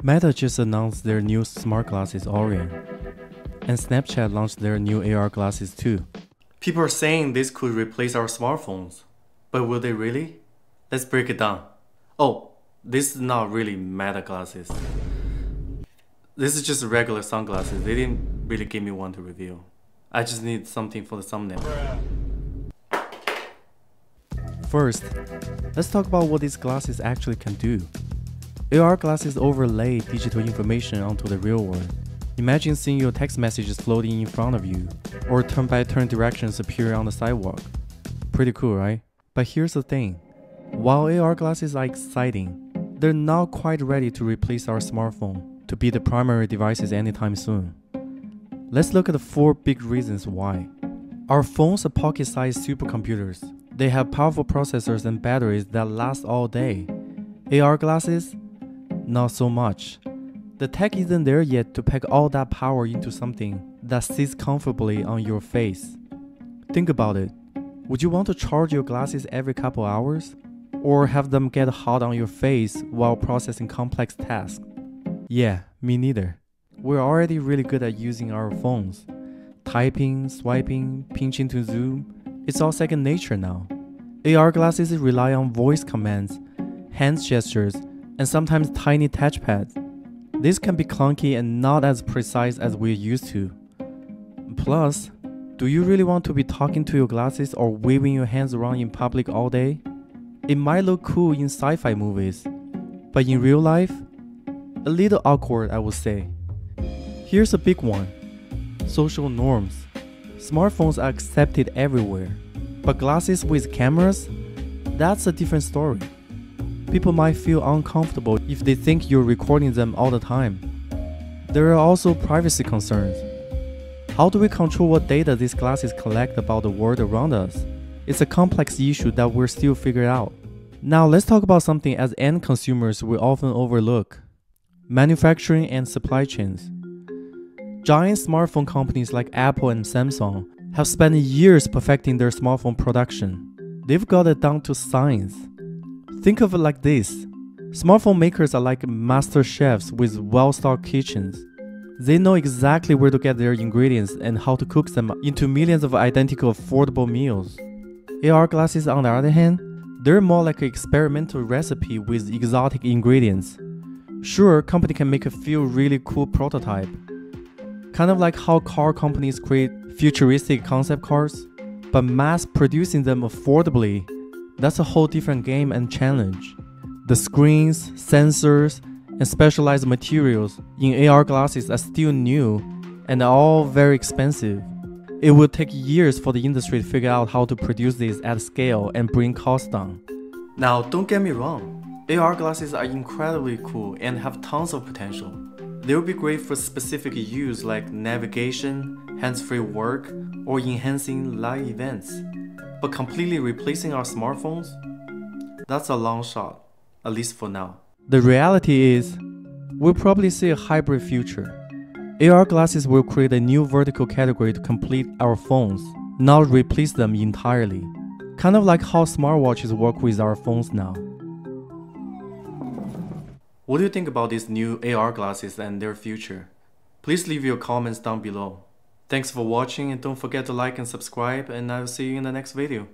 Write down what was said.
Meta just announced their new smart glasses Orion, and Snapchat launched their new AR glasses too. People are saying this could replace our smartphones, but will they really? Let's break it down. Oh, this is not really Meta glasses. This is just regular sunglasses. They didn't really give me one to review. I just need something for the thumbnail. First, let's talk about what these glasses actually can do. AR glasses overlay digital information onto the real world. Imagine seeing your text messages floating in front of you, or turn by turn directions appear on the sidewalk. Pretty cool, right? But here's the thing while AR glasses are exciting, they're not quite ready to replace our smartphone to be the primary devices anytime soon. Let's look at the four big reasons why. Our phones are pocket sized supercomputers. They have powerful processors and batteries that last all day. AR glasses not so much. The tech isn't there yet to pack all that power into something that sits comfortably on your face. Think about it. Would you want to charge your glasses every couple hours? Or have them get hot on your face while processing complex tasks? Yeah, me neither. We're already really good at using our phones. Typing, swiping, pinching to zoom, it's all second nature now. AR glasses rely on voice commands, hand gestures, and sometimes tiny touchpads. This can be clunky and not as precise as we're used to. Plus, do you really want to be talking to your glasses or waving your hands around in public all day? It might look cool in sci fi movies, but in real life, a little awkward, I would say. Here's a big one social norms. Smartphones are accepted everywhere, but glasses with cameras? That's a different story people might feel uncomfortable if they think you're recording them all the time. There are also privacy concerns. How do we control what data these glasses collect about the world around us? It's a complex issue that we're still figuring out. Now, let's talk about something as end consumers we often overlook manufacturing and supply chains. Giant smartphone companies like Apple and Samsung have spent years perfecting their smartphone production. They've got it down to science. Think of it like this smartphone makers are like master chefs with well stocked kitchens. They know exactly where to get their ingredients and how to cook them into millions of identical affordable meals. AR glasses, on the other hand, they're more like an experimental recipe with exotic ingredients. Sure, company can make a few really cool prototype, kind of like how car companies create futuristic concept cars, but mass producing them affordably that's a whole different game and challenge. The screens, sensors, and specialized materials in AR glasses are still new and are all very expensive. It will take years for the industry to figure out how to produce these at scale and bring costs down. Now, don't get me wrong, AR glasses are incredibly cool and have tons of potential. They will be great for specific use like navigation, hands free work, or enhancing live events. But completely replacing our smartphones? That's a long shot, at least for now. The reality is, we'll probably see a hybrid future. AR glasses will create a new vertical category to complete our phones, not replace them entirely. Kind of like how smartwatches work with our phones now. What do you think about these new AR glasses and their future? Please leave your comments down below. Thanks for watching and don't forget to like and subscribe and I'll see you in the next video.